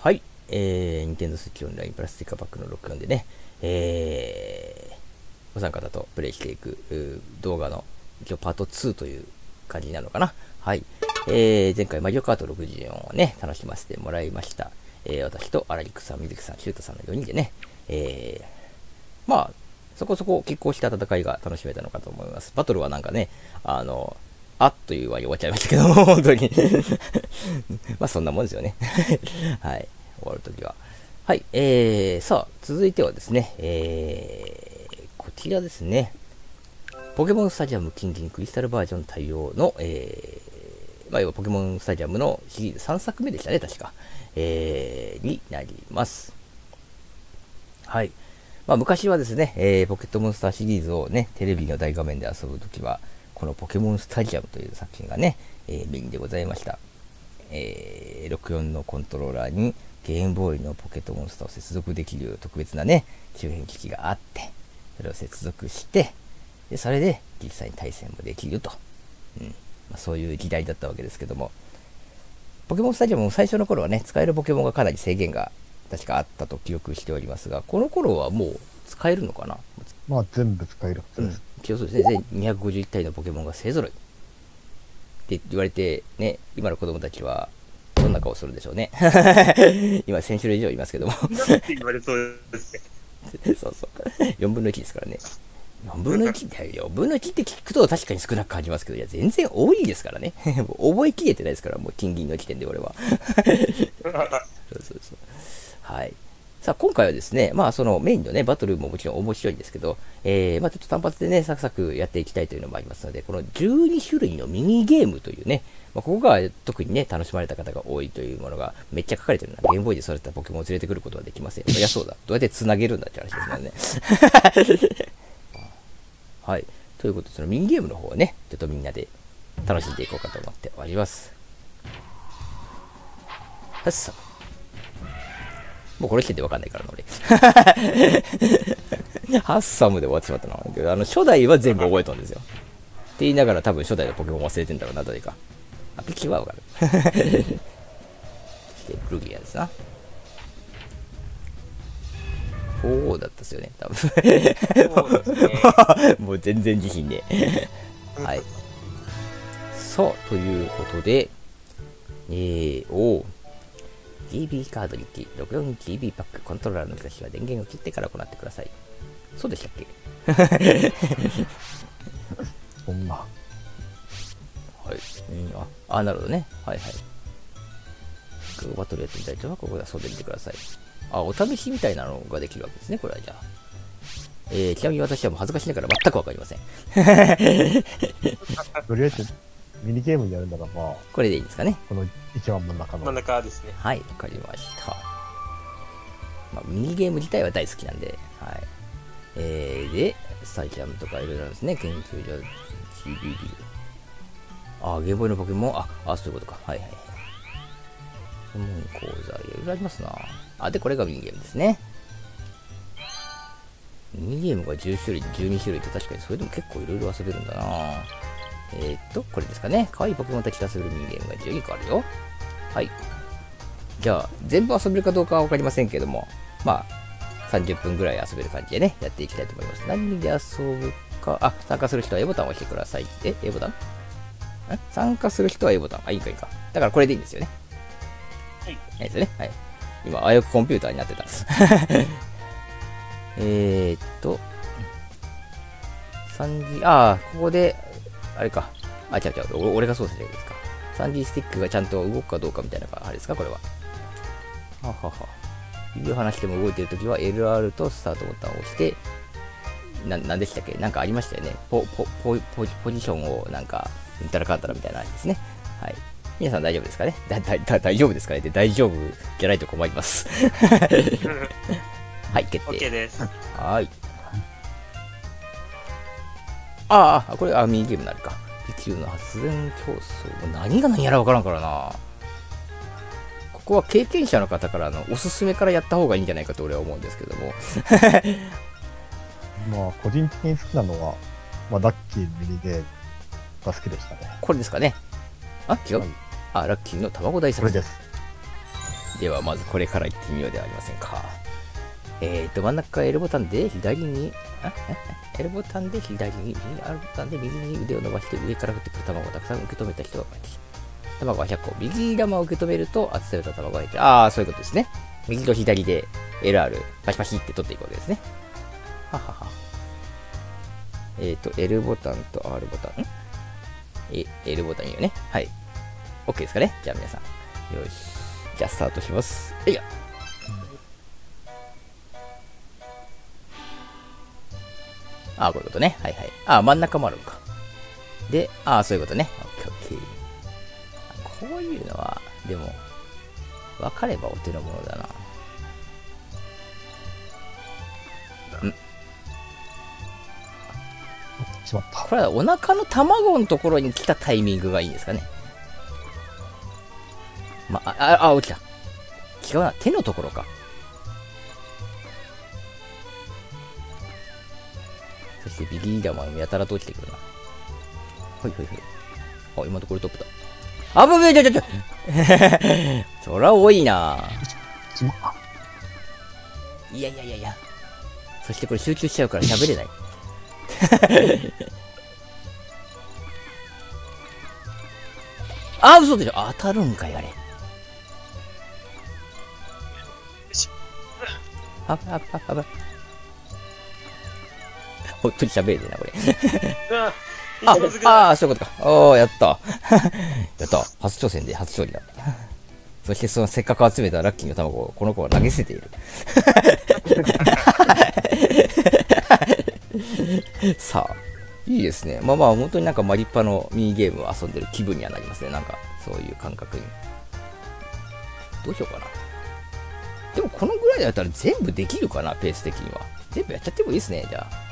はい。えー、ニンテンドスイッチオンラインプラスティックパックの64でね、えー、お三方とプレイしていく動画の、今日パート2という感じなのかな。はい。えー、前回マリオカート64をね、楽しませてもらいました。えー、私と荒陸さん、水木さん、シュートさんの4人でね、えー、まあ、そこそこ拮抗した戦いが楽しめたのかと思います。バトルはなんかね、あの、あっという間に終わっちゃいましたけども、本当に。まあそんなもんですよね。はい。終わるときは。はい。えー、さあ、続いてはですね、えー、こちらですね。ポケモンスタジアムキンキンクリスタルバージョン対応の、えー、まあ、要はポケモンスタジアムのシリーズ3作目でしたね、確か。えー、になります。はい。まあ、昔はですね、えーポケットモンスターシリーズをね、テレビの大画面で遊ぶときは、このポケモンスタジアムという作品がね、えーメインでございました。えー64のコントローラーにゲームボーイのポケットモンスターを接続できる特別なね、周辺機器があって、それを接続して、で、それで実際に対戦もできると。うん。まあ、そういう時代だったわけですけども、ポケモンスタジアムも最初の頃はね、使えるポケモンがかなり制限が確かあったと記憶しておりますが、この頃はもう使えるのかな？まあ全部使えるはずうんです。、うですね、全251体のポケモンが勢ぞろいって言われて、ね、今の子供たちは、どんな顔するんでしょうね。今、1000種類以上いますけども、なんて言われそうですね。そうそう、4分の1ですからね。4分の1って、4分の1って聞くと確かに少なく感じますけど、いや、全然多いですからね。覚えきれてないですから、もう金銀の時点で俺は。そうそうそう。はい。さあ、今回はですね、まあ、そのメインのね、バトルももちろん面白いんですけど、えー、まあ、ちょっと単発でね、サクサクやっていきたいというのもありますので、この12種類のミニゲームというね、まあ、ここが特にね、楽しまれた方が多いというものがめっちゃ書かれてるのは、ゲームボーイで育てたポケモンを連れてくることはできません。そりゃそうだ。どうやって繋げるんだって話ですからね。はい。ということで、そのミニゲームの方をね、ちょっとみんなで楽しんでいこうかと思っております。はっさ。もうこれ時点でわかんないからな、俺。ハッサムで終わってしまったな。あの、初代は全部覚えたんですよ。って言いながら多分初代のポケモン忘れてんだろうな、誰か。あ、ピキはわかる。そして、ルギアですな。4だったっすよね、多分。もう全然自信ね。はい。さあ、ということで、えー、おー GB カードリッジ 64GB パックコントローラーの差しは電源を切ってから行ってください。そうでしたっけ？そんな。はい。うん、あ、あ、なるほどね。はいはい。バトルやってみたい人はここで遊んでみてください。あ、お試しみたいなのができるわけですね、これはじゃあ。えー、ちなみに私はもう恥ずかしながら全くわかりません。とりあえず、ミニゲームにやるならば、これでいいですかね。この一番真ん中真んの、中ですね。はい、わかりました。まあ、ミニゲーム自体は大好きなんで、はい。えー、で、スタジアムとかいろいろですね。研究所、GBD。あ、ゲームボーイのポケモン、あ、あ、そういうことか。はいはいはい。ポケモン講座、いろいろありますな。あ、で、これがミニゲームですね。ミニゲームが10種類、12種類って確かにそれでも結構いろいろ遊べるんだな。えー、っと、これですかね。可愛いポケモンたちと遊べるミニゲームが12個あるよ。はい。じゃあ、全部遊べるかどうかは分かりませんけども、まあ、30分ぐらい遊べる感じでね、やっていきたいと思います。何で遊ぶか、あ、参加する人は A ボタンを押してください。え、A ボタン？え参加する人は A ボタン。あ、いいかいいか。だからこれでいいんですよね。はい。いいですよね。はい。今、あやくコンピューターになってた。えーっと、3G、ああ、ここで、あれか。あ、違う違う、お俺が操作してるんですか。3G スティックがちゃんと動くかどうかみたいなのがあれですか、これは。ははは。指を離しても動いてるときは LR とスタートボタンを押して、な、なんでしたっけ？なんかありましたよね。ポ、ポ、ポ、ポポジションをなんか、うんたらかんたらみたいなのありですね。はい。皆さん大丈夫ですかね？だ、だ、だ大丈夫ですかね？って大丈夫じゃないと困ります。はい、決定。OK です。はーい。ああ、これ、あ、ミニゲームになるか。地球の発電競争。もう何が何やらわからんからな。ここは経験者の方からのおすすめからやった方がいいんじゃないかと俺は思うんですけども。まあ、個人的に好きなのは、まあ、ラッキーミニゲームが好きでしたね。これですかね。あ、違う、はいあ、ラッキーの卵大作戦。これです。ではまずこれから行ってみようではありませんか。えーと、真ん中 L ボタンで左に、あ L ボタンで左に、右 R ボタンで右に腕を伸ばして上から降ってくる卵をたくさん受け止めた人が勝ち。卵は100個。右玉を受け止めると、集めた卵が入って、ああ、そういうことですね。右と左で LR、パシパシって取っていくわけですね。ははは。えっ、と、L ボタンと R ボタン。え、L ボタンいいよね。はい。OK ですかねじゃあ皆さん。よし。じゃあスタートします。えいや。ああ、こういうことね。はいはい。ああ、真ん中もあるのか。で、ああ、そういうことね。OK、OK。こういうのは、でも、分かればお手の物だな。しまった。これはお腹の卵のところに来たタイミングがいいんですかね。ま、あ、あ、あ落ちた。違うな。手のところか。てビギー玉もやたらと落ちてくるな。ほいほいほい。あ、今のところトップだ。あぶべちょちょちょ そら多いな。いやいやいやいや。そしてこれ集中しちゃうから喋れない。あ、嘘でしょ当たるんかい、あれ。あぶあぶあぶ本当に喋れてな、これ。ああー、そういうことか。おー、やった。やった。初挑戦で初勝利だ。そしてそのせっかく集めたラッキーの卵をこの子は投げ捨てている。さあ、いいですね。まあまあ、本当になんかマリッパのミニゲームを遊んでる気分にはなりますね。なんか、そういう感覚に。どうしようかな。でもこのぐらいだったら全部できるかな、ペース的には。全部やっちゃってもいいですね、じゃあ。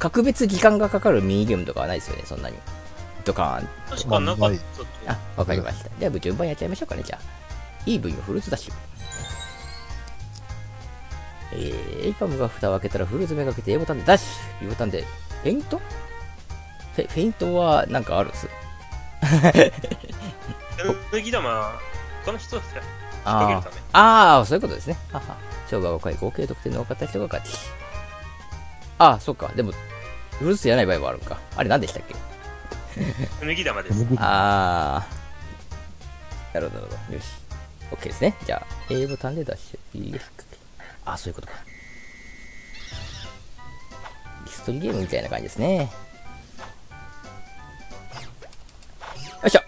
と格別時間がかかるミニゲームとかはないですよね、そんなに。ドカーン。確かなかった。あ、わかりました。じゃあ、順番やっちゃいましょうかね、じゃあ。エイパムのフルーツダッシュ。えー、エイパムが蓋を開けたらフルーツめがけて A ボタンでダッシュ !B ボタンで、フェイント？フェフェイントはなんかあるんです。麦玉、他の人ですよ。あ。あー、そういうことですね。はは。勝負が終わり合計得点の多かった人が勝ち。あー、そっか。でも、フルーツやらない場合もあるのか。あれ何でしたっけ？麦玉です。麦あー。なるほど、なるほど。よし。OK ですね。じゃあ、A ボタンでダッシュ。B で引っ掛け。あ、そういうことか。リストリゲームみたいな感じですね。よいしょ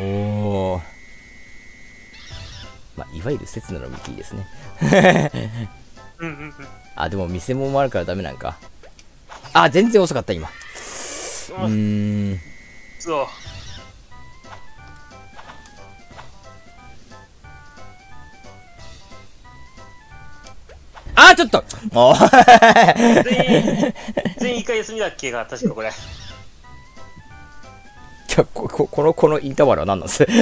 おー。まあ、いわゆる刹那のミキーですね。うんうんうん。あ、でも見せ物もあるからダメなんか。あ、全然遅かった、今。うーん。そう。あ、ちょっとおー全員、一回休みだっけが、確かこれ。じゃあこ、こ、この、このインターバルは何なんです？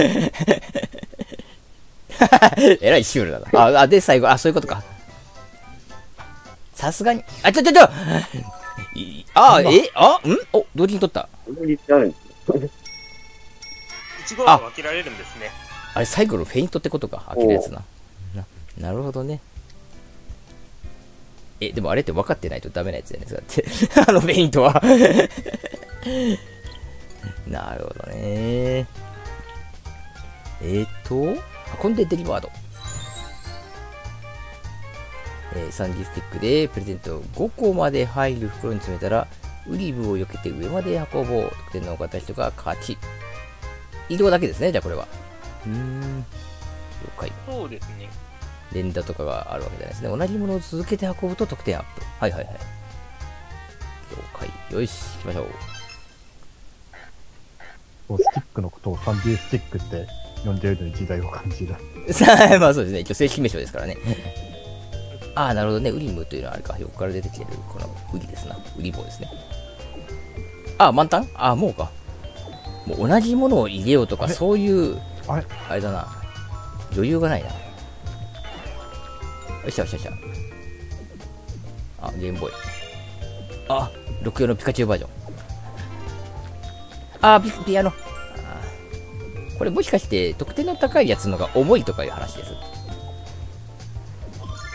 えらいシュールだな。あ、あで、最後、あ、そういうことか。さすがに、あ、ちょちょちょいあ、え、あ、ん？お、同時に取った。一号が分けられるんですね。あれ、最後のフェイントってことか。開けるやつな。な、なるほどね。え、でもあれって分かってないとダメなやつじゃないですか。だって、あのフェイントは。なるほどね。えーと、運んでデリバード。えー、サンディスティックでプレゼント5個まで入る袋に詰めたら、ウリブを避けて上まで運ぼう。得点の多かった人が勝ち。移動だけですね、じゃあこれは。うーん。了解。そうですね。連打とかがあるわけじゃないですね。同じものを続けて運ぶと得点アップ。はいはいはい。了解。よし、行きましょう。スティックのことをサンディスティックって呼んでるのに時代を感じる。さあ、まあそうですね。一応正式名称ですからね。ああ、なるほどね。ウリムというのはあれか。横から出てきてる、このウリですな。ウリ棒ですね。ああ、満タン？ああ、もうか。もう同じものを入れようとか、そういう、あれ？あれだな。余裕がないな。よっしゃよっしゃよっしゃ。あ、ゲームボーイ。あ、64のピカチュウバージョン。あ、ピピアノ。あこれもしかして得点の高いやつのが重いとかいう話です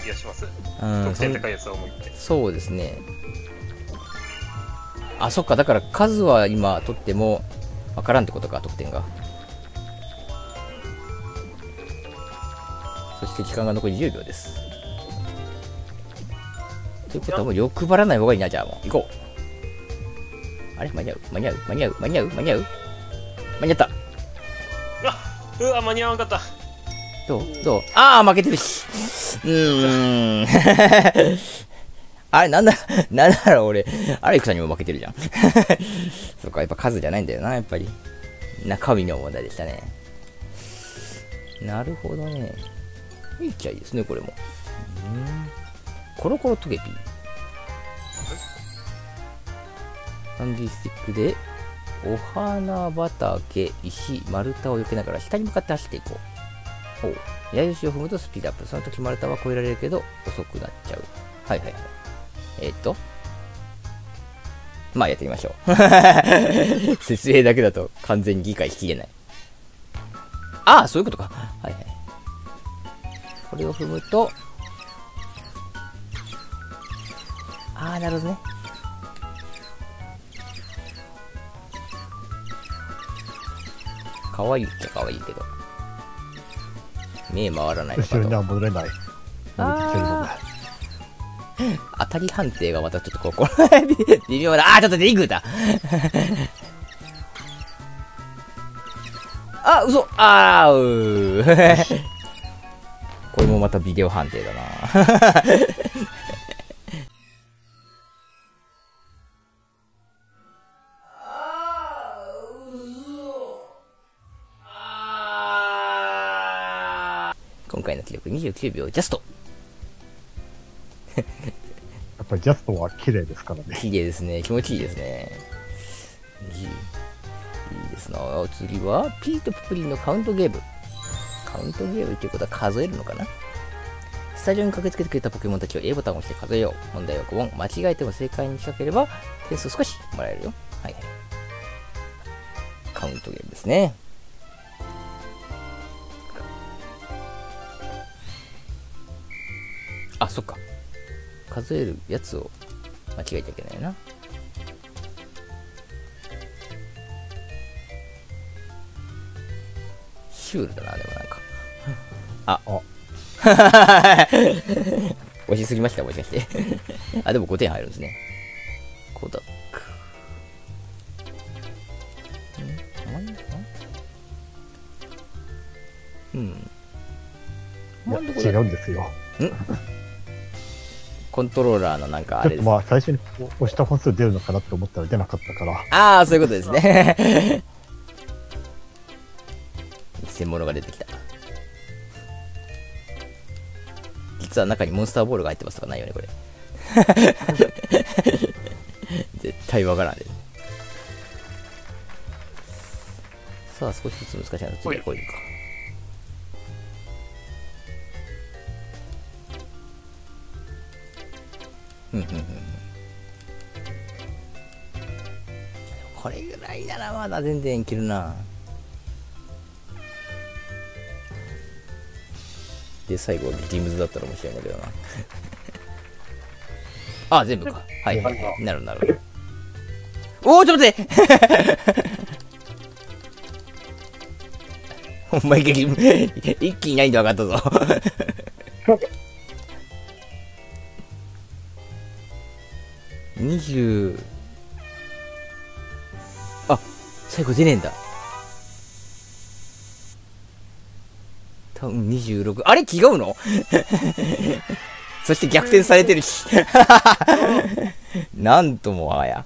気がします。うん得点高いやつは思いって。そうですね。あそっか。だから数は今取ってもわからんってことか得点が。そして時間が残り10秒です。ということはもう欲張らない方がいいなじゃあもう。行こう。あれ？間に合う？間に合う？間に合う？間に合う？間に合う？間に合った。うわうわ、間に合わなかった。どうどうああ、負けてるし。うーん。あれ、なんだ、なんだろう、俺。アレクさんにも負けてるじゃん。そっか、やっぱ数じゃないんだよな、やっぱり。中身の問題でしたね。なるほどね。いいっちゃいいですね、これも。うんコロコロトゲピー。ハンディスティックで、お花畑、石、丸太を避けながら下に向かって走っていこう。ほう。矢印を踏むとスピードアップ。その時丸太は越えられるけど、遅くなっちゃう。はいはいはい。えー、っと。まあやってみましょう。説明だけだと完全に理解しきれない。ああ、そういうことか。はいはい。これを踏むと、ああ、なるほどね。かわいいっちゃかわいいけど。目回らないの。後ろには戻れない。当たり判定がまたちょっとこう、これ、微妙だ。あー、ちょっとリングだ。あ、嘘あーうー。これもまたビデオ判定だな。29秒ジャスト。やっぱりジャストは綺麗ですからね。綺麗ですね。気持ちいいですね。いいいいですな。次は、ピート・ププリンのカウントゲーム。カウントゲームっていうことは数えるのかな？スタジオに駆けつけてくれたポケモンたちを A ボタンを押して数えよう。問題は5問。間違えても正解に近ければ、点数少しもらえるよ。はいはい。カウントゲームですね。あ、そっか。数えるやつを間違えちゃいけないな。シュールだな、でもなんか。あ、押 しすぎました、もしかして。あ、でも5点入るんですね。コダック。うん。いなん違うんですよ。コントローラーのなんかあちょっとれです。まあ最初に押した本数出るのかなって思ったら出なかったから、ああ、そういうことですね。偽物が出てきた。実は中にモンスターボールが入ってますとかないよね、これ。絶対わからんで。さあ、少しずつ難しいな。次はこういうか。いならまだ全然いけるな。で最後リムズだったら面白いんだけどな。あ全部か。はい。はいはいなるなるおおちょっと待って。お前激一気に難易度上がったぞ25出ねんだ。多分26。あれ違うのそして逆転されてるし。なんともあや。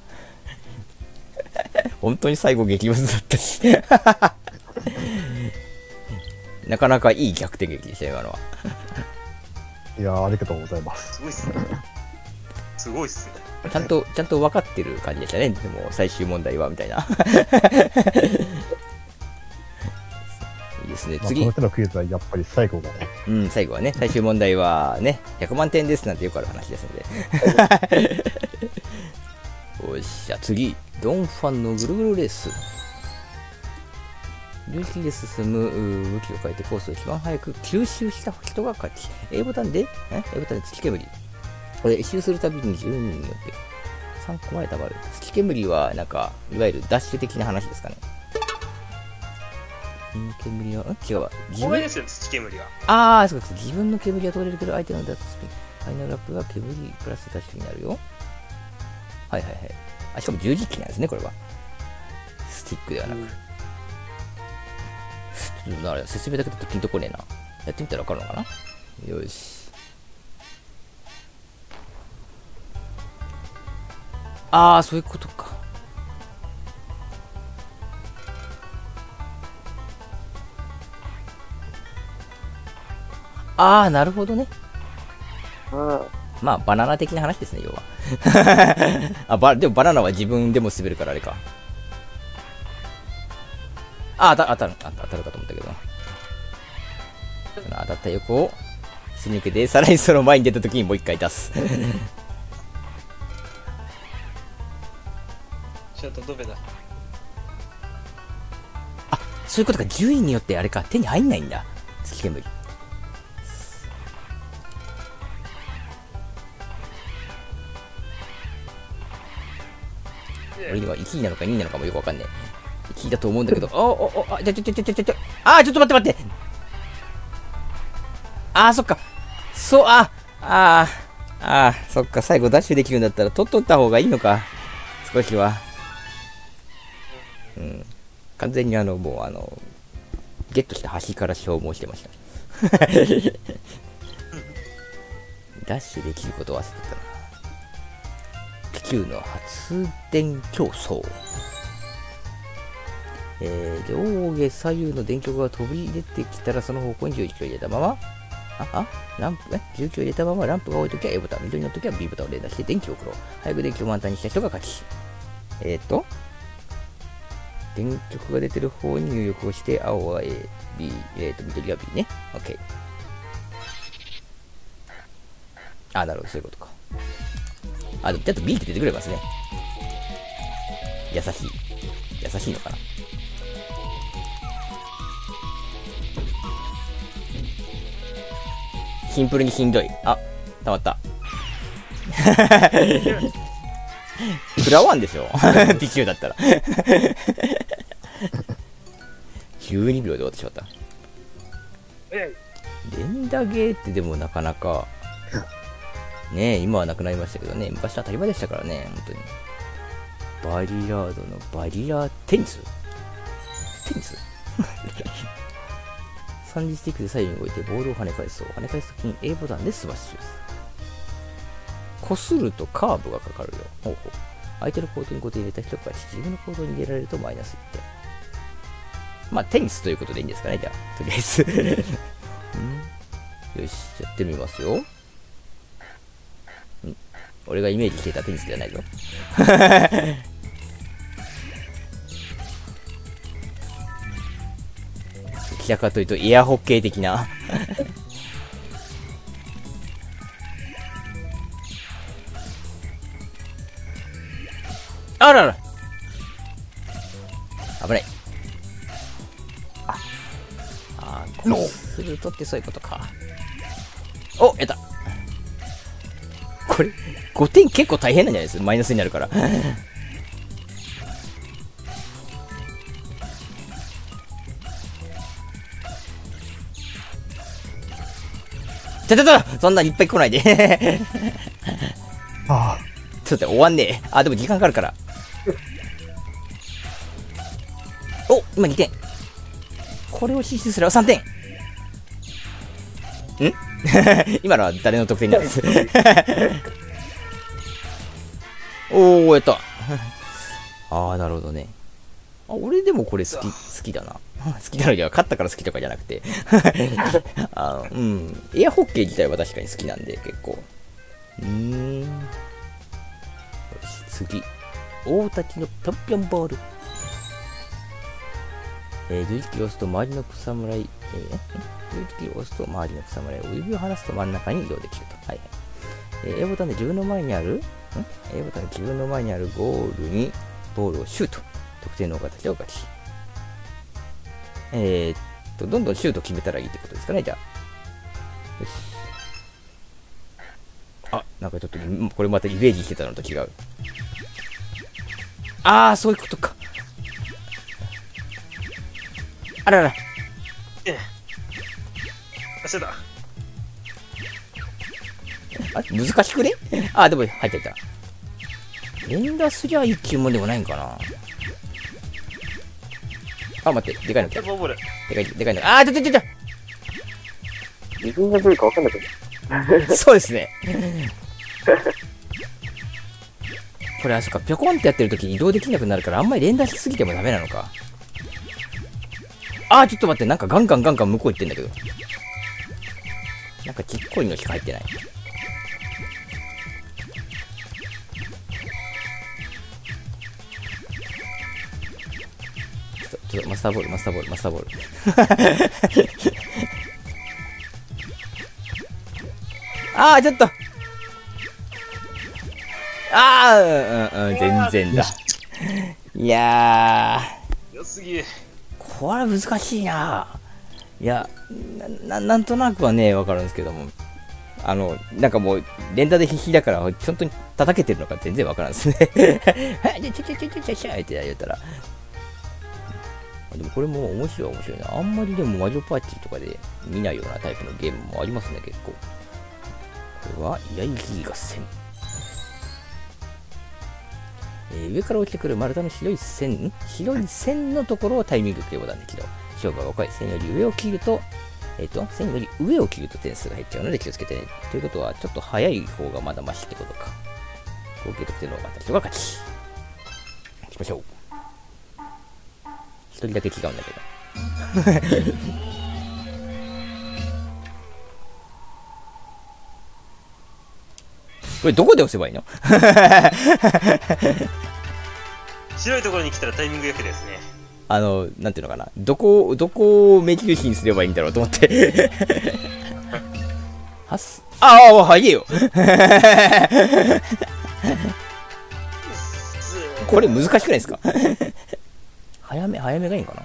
本当に最後激ムズだったし。なかなかいい逆転劇でした今のは。いやありがとうございます。すごいっすね。すごいっすね。ちゃんと、ちゃんと分かってる感じでしたね。でも、最終問題は、みたいな。いいですね。まあ、こ次の。手のクイズはやっぱり最後がね、うん、最後はね、最終問題はね、100万点ですなんてよくある話ですので。よっしゃ、次。ドンファンのぐるぐるレース。ルーキーで進む武器を変えてコースを一番早く吸収した人が勝ち。A ボタンで、え ?A ボタンで月煙。これ一周するたびに10人によって3個まで溜まる。月煙は、なんか、いわゆるダッシュ的な話ですかね。うん煙は、ん違うわ。自分？ですよ、土煙は。ああ、そうか、自分の煙は通れるけど、相手のダッシュスピン。ファイナルラップが煙プラスダッシュになるよ。はいはいはい。あ、しかも十字キーなんですね、これは。スティックではなく。ちょっとあれ、説明だけだとピンとこねえな。やってみたらわかるのかな？よし。ああ、そういうことか。ああ、なるほどね。まあ、バナナ的な話ですね、要は。あ、ば、でもバナナは自分でも滑るからあれか。あ、当た当たる、あ当たるかと思ったけど。当たった横を、すり抜けて、さらにその前に出た時にもう一回出す。ちょっとドベだ。そういうことか、順位によってあれか、手に入んないんだ。月煙。俺には1位なのか2位なのかもよくわかんない。1位だと思うんだけど、おおお、あ、ちょちょちょちょちょあー、ちょっと待って待って。あー、そっか。そう、あ、あー、あー、そっか、最後ダッシュできるんだったら取っとった方がいいのか。少しは。うん。完全にあの、もうあの、ゲットした端から消耗してました。ダッシュできること忘れてたな。気球の発電競争。えー、上下左右の電極が飛び出てきたらその方向に11キロ入れたまま、あ、あ、ランプ、え、11キロ入れたままランプが多いときは A ボタン、緑のときは B ボタンを連打して電気を送ろう。早く電気を満タンにした人が勝ち。えーと、電極が出てる方に入力をして、青は A、B、えーと、緑は B ね。OK。あ、なるほど、そういうことか。あ、でもちゃんと B って出てくれますね。優しい。優しいのかな。シンプルにしんどい。あ、たまった。フラワンでしょピキューだったら。12秒で終わってしまった。連打ゲーってでもなかなか、ねえ、今はなくなりましたけどね、昔は当たり前でしたからね、本当に。バリヤードのバリヤーテニス？テニス？3Dスティックで左右に動いてボールを跳ね返そう。跳ね返すときに A ボタンでスマッシュです。こするとカーブがかかるよ。ほうほう。相手のコートに5点入れた人が自分のコートに入れられるとマイナス1点。まあ、テニスということでいいんですかね、じゃあ、とりあえず。うんよし、やってみますよ。ん俺がイメージしていたテニスではないぞ。どちらかというとエアホッケー的なあらら。危ない。ああーこうするとってそういうことか。おやった。これ5点結構大変なんじゃないです？マイナスになるから。ちょちょちょそんないっぱい来ないで。あちょっと終わんねえ。あ、でも時間かかるから。お今2点。これを死守すれば3点。ん 今のは誰の得点になるんです？おおやった。ああ、なるほどね。あ、俺でもこれ好き、好きだな。好きなのには勝ったから好きとかじゃなくて。あのうん。エアホッケー自体は確かに好きなんで、結構。うーん。次。大滝のぴょんぴょんボール。えー、11キロ押すと周りの草むらい、えー、11キロ押すと周りの草むらいを指を離すと真ん中に移動できると。はいはい。えー A ボタンで自分の前にある、ん ?A ボタンで自分の前にあるゴールにボールをシュート。得点の方が勝ち。えー、っと、どんどんシュート決めたらいいってことですかね、じゃあ。よし。あ、なんかちょっと、これまたイメージしてたのと違う。あー、そういうことか。あらら。ええ。あ、そうだ。あ難しくね？あ、でも入ってた。連打すりゃ一級もんでもないんかな。あ、待って、でかいの来た。でかい、でかいの。あー、ちょちょちょちょ自分がどれかわかんなくなる。そうですね。これ、あ、そっか、ぴょこんってやってるときに移動できなくなるから、あんまり連打しすぎてもダメなのか。あー、ちょっと待って、なんかガンガンガンガン向こう行ってんだけど。なんかちっこいのしか入ってない。ちょっと、ちょっと、マスターボール、マスターボール、マスターボール。あー、ちょっと。あー、うんうんうん、全然だ。いやよすぎ。ー、これは難しいな。いや、な、ななんとなくはね、わかるんですけども。あの、なんかもう、連打で必死だから、本当に叩けてるのか全然わからんですね。はい、ちょちょちょちょちょちょって言ったら。あでもこれも面白い面白いな。あんまりでもマリオパーティーとかで見ないようなタイプのゲームもありますね、結構。これは、イヤイギー合戦。えー上から落ちてくる丸太の白い線、白い線のところをタイミング系ボタンで起動。勝負が若い線より上を切ると、えっ、と、線より上を切ると点数が減っちゃうので気をつけてね。ということは、ちょっと早い方がまだマシってことか。合計得点の方が上が勝ち。行きましょう。一人だけ違うんだけど。これどこで押せばいいの？白いところに来たらタイミングよくですね。あの、なんていうのかな？どこ、どこを目印にすればいいんだろうと思って。はっす。ああ、早いよ。これ難しくないですか？早め、早めがいいんかな？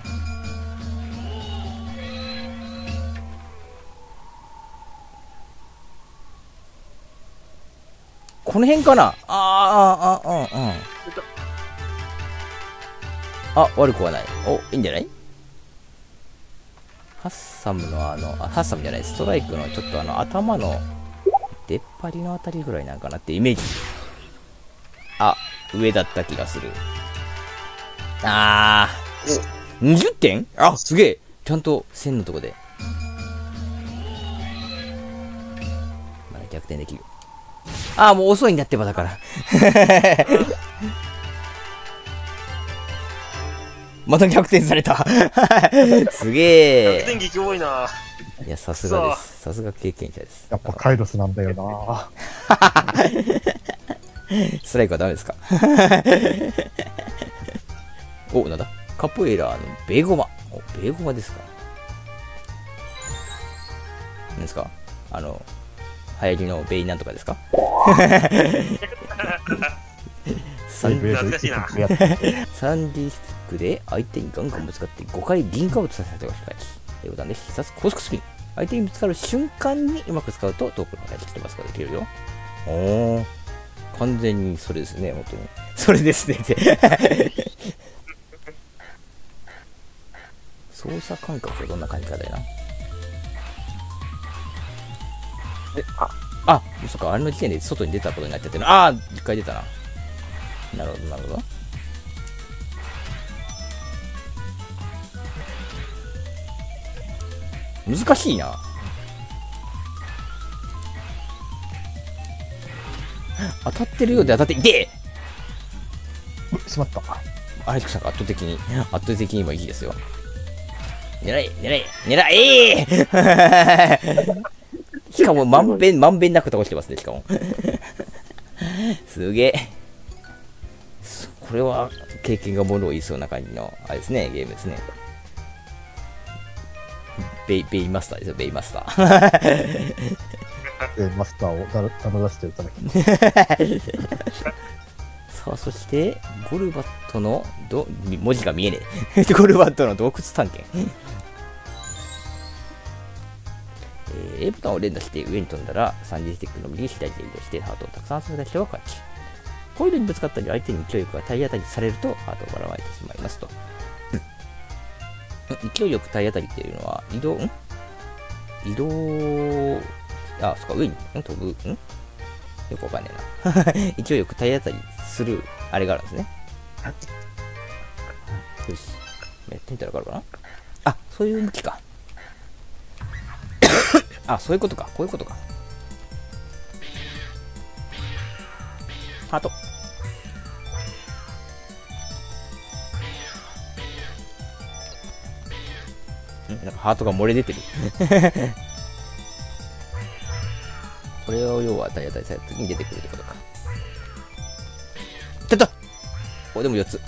この辺かな？ああ、ああ、うん、うん。あ、悪くはない。お、いいんじゃない？ハッサムのあの、あ、ハッサムじゃない、ストライクのちょっとあの、頭の出っ張りのあたりぐらいなんかなってイメージ。あ、上だった気がする。あー。20点？あ、すげえちゃんと線のとこで。まだ逆転できる。あー、もう遅いんだってばだから。また逆転された。すげえ。逆転劇多いな。いや、さすがです。さすが経験者です。やっぱカイロスなんだよな ストライクはダメですか？お、なんだ？カポエラーのベーゴマ。お、ベーゴマですか？何ですか？あの、流行りのベイなんとかですか？サンベ懐かしいなやつサンディスクで相手にガンガンぶつかって5回リンクアウトさせたがしかち。ということで、必殺高速スピン。相手にぶつかる瞬間にうまく使うとトークの形飛ばすことができるよ。おー。完全にそれですね、本当に。それですねって。操作感覚はどんな感じかだよな。え、あ、あ、そっか、あれの時点で外に出たことになっちゃってる。ああ、一回出たな。なるほど、なるほど。難しいな。当たってるようで当たって、いてうしまった。あれさんが圧倒的に、圧倒的に今いいですよ。狙い、狙い、狙いしかも、まんべん、まんべんなく倒してますね、しかも。すげえ。すこれは、経験がものを言いそうな感じの、あれですね、ゲームですね。ベイ、ベイマスターですよ、ベイマスター。で、マスターをだ名乗らせていただき。さあ、そして、ゴルバットのど、み文字が見えねえ。ゴルバットの洞窟探検。えー A ボタンを連打して上に飛んだら、三次スティックの右に左手移動してハートをたくさん集めた人が勝ち。コイルにぶつかったり相手に勢いよく体当たりされるとハートをばらまいてしまいますと。うん勢いよく体当たりっていうのは移動、ん？移動、あ、そっか、上にん？飛ぶ、ん？よくわかんねえな。勢いよく体当たりする、あれがあるんですね。よし。やってみたらわかるかな？あ、そういう向きか。あ、そういうことか。こういうことか。ハート。んなんかハートが漏れ出てる。これを要は体当たりされた時に出てくるってことか。ちょっとお、でも4つ。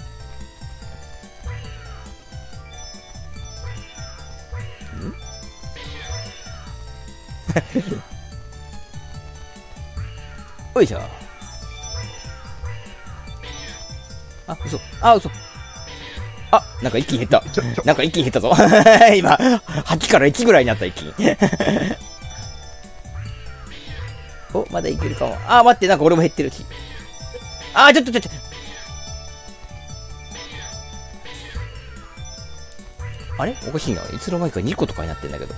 おいしょ。あ、嘘。あ、嘘。あ、なんか一気に減った。なんか一気に減ったぞ。今、8から1ぐらいになった、一気に。お、まだいけるかも。あ、待って、なんか俺も減ってるし。あ、ちょっとちょっと。あれ？おかしいな。いつの間にか2個とかになってんだけど。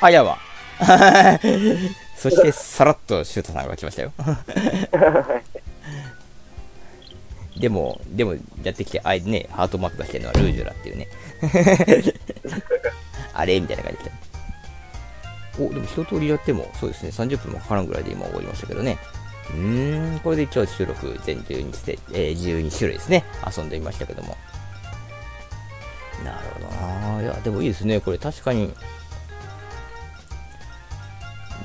あ、やば。そして、さらっとシュートさんが来ましたよ。でも、でも、やってきて、あいね、ハートマーク出してるのはルージュラっていうね。あれみたいな感じで。お、でも一通りやっても、そうですね、30分もかからんぐらいで今終わりましたけどね。うーん、これで一応収録全12ステ、えー12種類ですね、遊んでみましたけども。なるほどなぁいや、でもいいですね、これ確かに。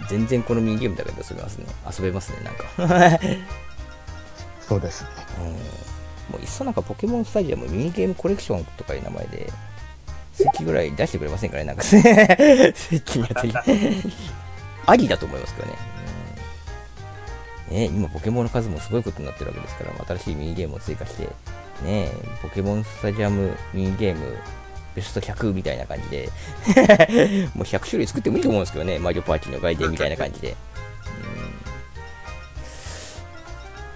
全然このミニゲームだけで遊べますね。遊べますね、なんか。そうですね。もういっそなんかポケモンスタジアムミニゲームコレクションとかいう名前で、席ぐらい出してくれませんかねなんか、席にあたり。ありだと思いますけどね。うんね今ポケモンの数もすごいことになってるわけですから、新しいミニゲームを追加して、ねポケモンスタジアムミニゲームベスト100みたいな感じで、もう100種類作ってもいいと思うんですけどね、マリオパーティーの外伝みたいな感じで。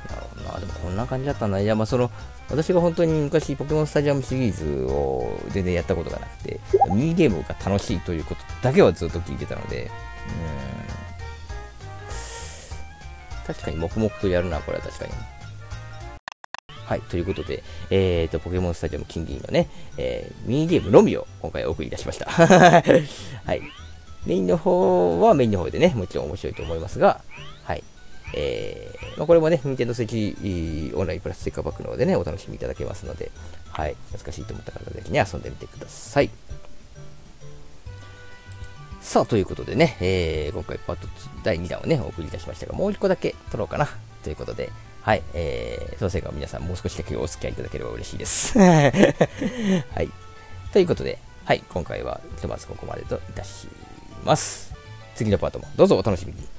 なるほどな、でもこんな感じだったんだ。いや、まあその、私が本当に昔ポケモンスタジアムシリーズを全然やったことがなくて、ミニゲームが楽しいということだけはずっと聞いてたので、うん。確かに黙々とやるな、これは確かに。はい、ということで、えーと、ポケモンスタジアム金銀のね、えーミニゲームのみを今回お送りいたしました。はい。メインの方はメインの方でね、もちろん面白いと思いますが、はい。えーまあ、これもね、Nintendo Switch オンラインプラス追加パックの方でね、お楽しみいただけますので、はい。懐かしいと思った方はぜひね、遊んでみてください。さあ、ということでね、えー今回パート2第2弾をね、お送りいたしましたが、もう1個だけ撮ろうかな、ということで、はい、えー、そのせいか皆さんもう少しだけお付き合いいただければ嬉しいです。はい。ということで、はい、今回はひとまずここまでといたします。次のパートもどうぞお楽しみに。